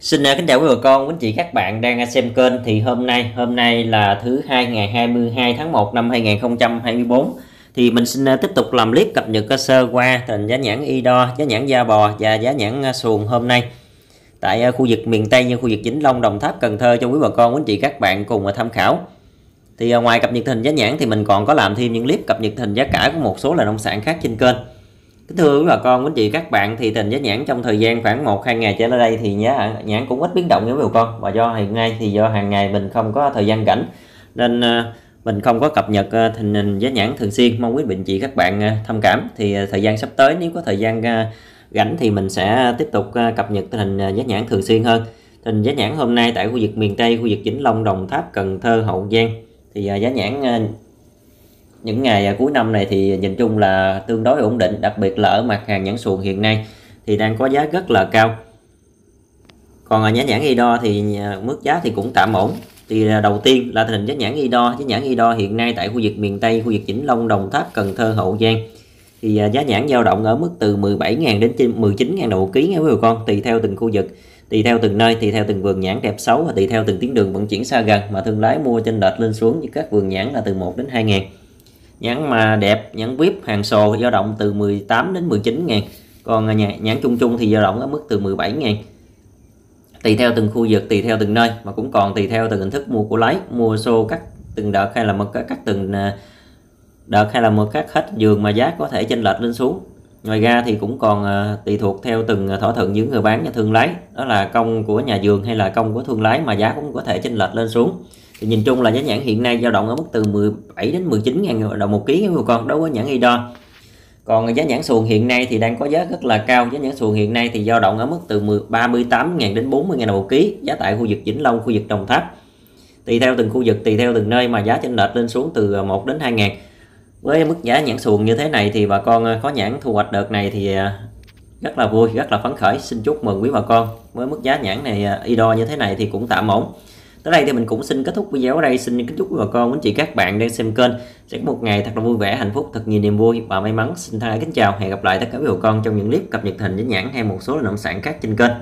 Xin à, kính chào quý bà con, quý anh chị các bạn đang à, xem kênh thì hôm nay hôm nay là thứ hai ngày 22 tháng 1 năm 2024 thì mình xin à, tiếp tục làm clip cập nhật cơ sơ qua tình giá nhãn y đo, giá nhãn da bò và giá nhãn xuồng hôm nay tại khu vực miền Tây như khu vực Vĩnh Long, Đồng Tháp, Cần Thơ cho quý bà con, quý anh chị các bạn cùng tham khảo. Thì ngoài cập nhật hình giá nhãn thì mình còn có làm thêm những clip cập nhật hình giá cả của một số là nông sản khác trên kênh. Kính thưa quý bà con, quý chị các bạn thì tình giá nhãn trong thời gian khoảng 1-2 ngày trở lại đây thì nhá nhãn cũng ít biến động nha quý bà con. Và do hiện nay thì do hàng ngày mình không có thời gian rảnh nên ờ, mình không có cập nhật ờ, tình hình giá nhãn thường xuyên. Mong quý bệnh chị các bạn ờ, thông cảm. Thì thời gian sắp tới nếu có thời gian rảnh thì mình sẽ tiếp tục cập nhật tình hình giá nhãn thường xuyên hơn. Tình giá nhãn hôm nay tại khu vực miền Tây, khu vực Vĩnh Long, Đồng Tháp, Cần Thơ, Hậu Giang thì giá nhãn những ngày à, cuối năm này thì nhìn chung là tương đối ổn định, đặc biệt là ở mặt hàng nhãn xuồng hiện nay thì đang có giá rất là cao. Còn à, ở giá nhãn y đo thì à, mức giá thì cũng tạm ổn. Thì đầu tiên là tình hình giá nhãn y đo giá nhãn y đo hiện nay tại khu vực miền Tây, khu vực Vĩnh Long, Đồng Tháp, Cần Thơ, Hậu Giang thì giá nhãn dao động ở mức từ 17.000 đến 19.000 đồng một ký nha quý bà con, tùy theo từng khu vực, tùy theo từng nơi, tùy theo từng vườn nhãn đẹp xấu và tùy theo từng tuyến đường vận chuyển xa gần mà thương lái mua trên lệch lên xuống như các vườn nhãn là từ 1 đến 2 ngàn nhãn mà đẹp nhãn vip hàng sồ dao động từ 18 đến 19 ngàn. Còn à, nhãn, nhãn chung chung thì dao động ở mức từ 17 ngàn. Tùy theo từng khu vực tùy theo từng nơi mà cũng còn tùy theo từng hình thức mua của lái mua xô cắt từng đợt hay là một cắt từng à, đợt hay là một cắt hết giường mà giá có thể chênh lệch lên xuống ngoài ra thì cũng còn ờ, tùy thuộc theo từng ờ, thỏa thuận giữa người bán và thương lái. Đó là công của nhà vườn hay là công của thương lái mà giá cũng có thể chênh lệch lên xuống. Thì nhìn chung là giá nhãn hiện nay dao động ở mức từ 17 đến 19 ngàn đồng một ký của con, đối với nhãn y đo còn giá nhãn xuồng hiện nay thì đang có giá rất là cao. Giá nhãn xuồng hiện nay thì dao động ở mức từ 38 ngàn đến 40 ngàn đồng một ký, giá tại khu vực Vĩnh Long, khu vực Đồng Tháp. Tùy theo từng khu vực, tùy theo từng nơi mà giá chênh lệch lên xuống từ ờ, 1 đến 2 ngàn với mức giá nhãn xuồng như thế này thì bà con à, có nhãn thu hoạch đợt này thì à, rất là vui, rất là phấn khởi. Xin chúc mừng quý bà con. Với mức giá nhãn này à, y đo như thế này thì cũng tạm ổn. Tới đây thì mình cũng xin kết thúc video ở đây. Xin kính chúc quý bà con, quý chị, các bạn đang xem kênh. Sẽ có một ngày thật là vui vẻ, hạnh phúc, thật nhiều niềm vui và may mắn. Xin thay kính chào. Hẹn gặp lại tất cả quý bà con trong những clip cập nhật hình với nhãn hay một số nông sản khác trên kênh.